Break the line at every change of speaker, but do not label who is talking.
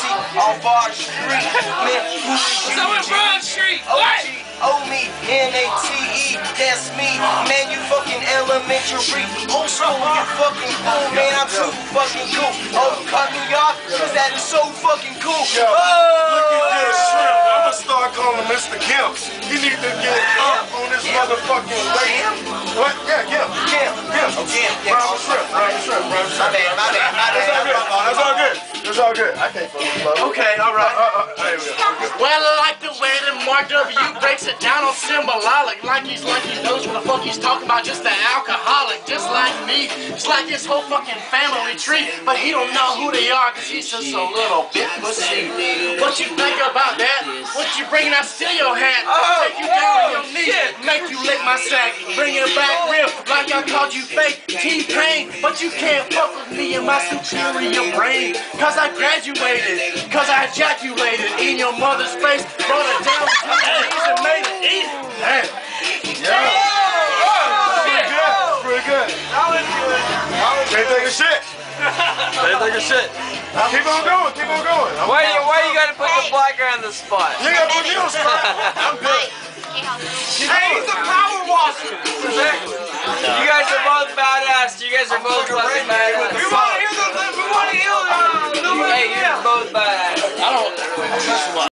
see off our street. Man, who is you?
So in Broad Street, what?
O me, N-A-T-E, that's me. Man, you fucking elementary. Old school, you fucking cool. Man, I'm too fucking cool. Oh, cut me off, cause that is so fucking cool.
Yo,
Oh!
look at this shrimp. I'ma start calling Mr. Gimps. He need to get up on this motherfucking weight. What? Yeah, Gimp.
Gimp.
Gimp.
Oh, Gimp, yeah.
Brown shrimp, brown shrimp, brown
My
shrimp.
bad, my bad, my
That's all good.
bad.
That's all good. That's all good. I can't fucking slow.
Okay, all right.
Uh, uh, there we go.
Well, I like the way that Mark W breaks it down on symbolic, like he's like he knows what the fuck he's talking about, just the alcoholic, just like me. It's like his whole fucking family tree, but he don't know who they are, cause he's just a little bit pussy. What you think about that? What you bringing that stereo hat? Oh, take you down on your oh, knees, make you lick my sack, bring it back real, like I called you fake T-Pain, but you can't fuck with me in my superior brain, cause I graduated, cause I ejaculated in your mother's face, brought it down to the knees and made it easy. Damn.
Yeah. Oh, pretty good. Pretty good. That was good. That was good. Can't take a shit.
They take a shit.
Keep on going. Keep on going. I'm
Why you why you gotta put the black guy on the spot?
You gotta put me on spot. I'm good.
Hey, he's a power washer.
Exactly.
You guys are both badass. You guys are both fucking badass.
We want to hear the, we want to hear uh, the,
Hey, you're both badass.
I don't.